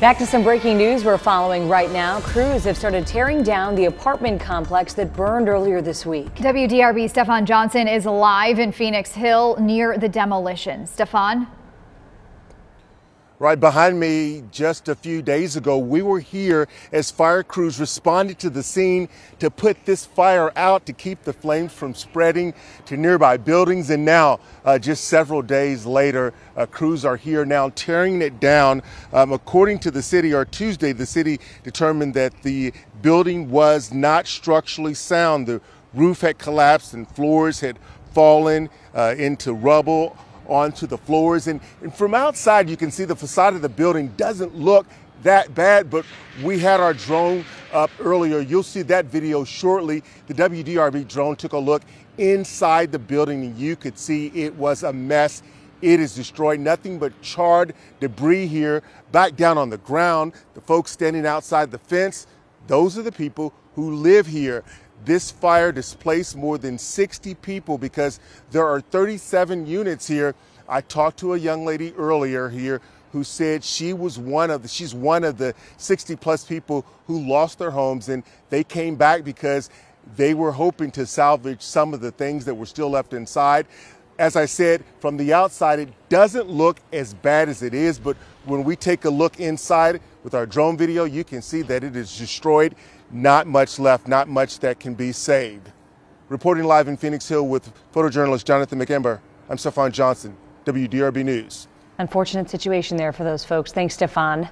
Back to some breaking news we're following right now. Crews have started tearing down the apartment complex that burned earlier this week. WDRB Stefan Johnson is live in Phoenix Hill near the demolition. Stefan? Right behind me, just a few days ago, we were here as fire crews responded to the scene to put this fire out to keep the flames from spreading to nearby buildings. And now, uh, just several days later, uh, crews are here now tearing it down. Um, according to the city, or Tuesday, the city determined that the building was not structurally sound. The roof had collapsed and floors had fallen uh, into rubble onto the floors. And, and from outside, you can see the facade of the building doesn't look that bad, but we had our drone up earlier. You'll see that video shortly. The WDRB drone took a look inside the building and you could see it was a mess. It is destroyed, nothing but charred debris here back down on the ground. The folks standing outside the fence, those are the people who live here. This fire displaced more than 60 people because there are 37 units here. I talked to a young lady earlier here who said she was one of the, she's one of the 60 plus people who lost their homes and they came back because they were hoping to salvage some of the things that were still left inside. As I said, from the outside, it doesn't look as bad as it is, but when we take a look inside with our drone video, you can see that it is destroyed not much left, not much that can be saved. Reporting live in Phoenix Hill with photojournalist Jonathan McEmber, I'm Stefan Johnson, WDRB News. Unfortunate situation there for those folks. Thanks, Stefan.